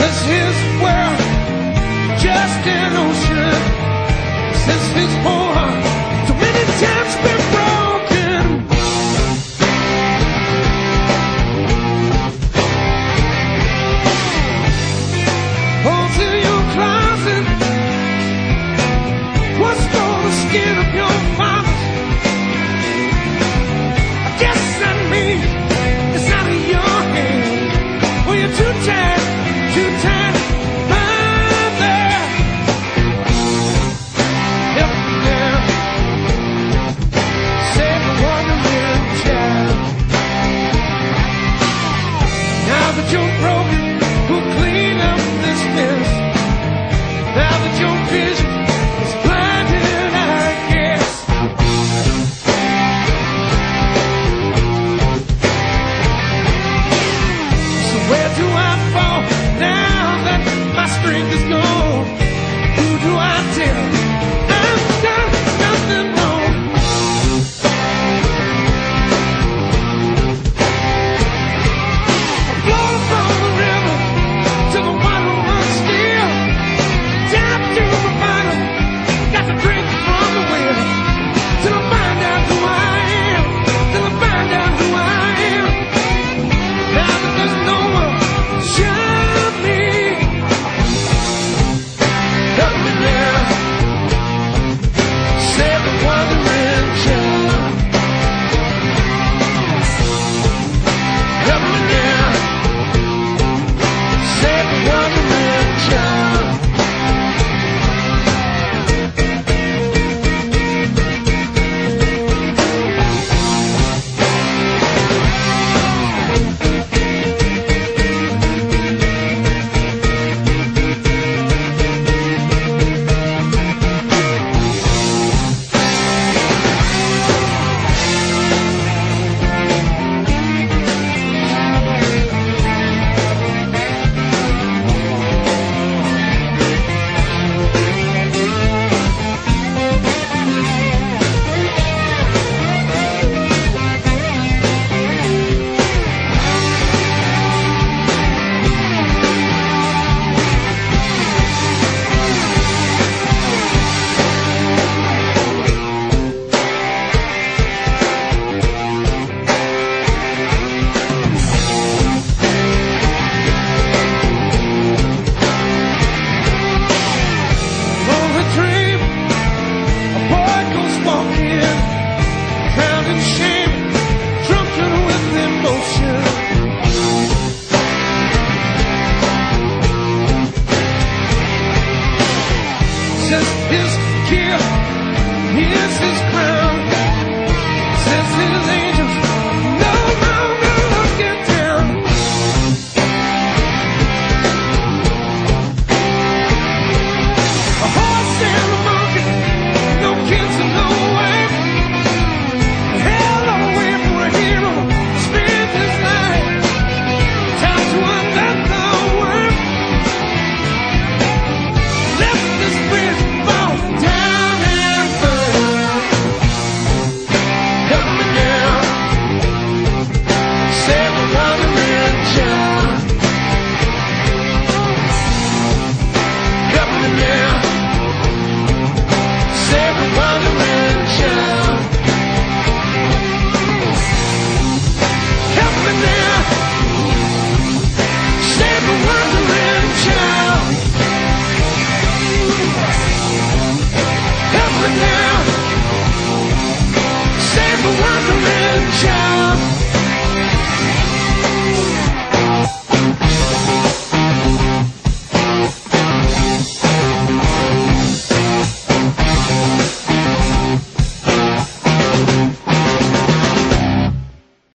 This is where Justin Ocean says his home. Where do I fall now that my strength is gone? Who do I tell? His gift is His crown.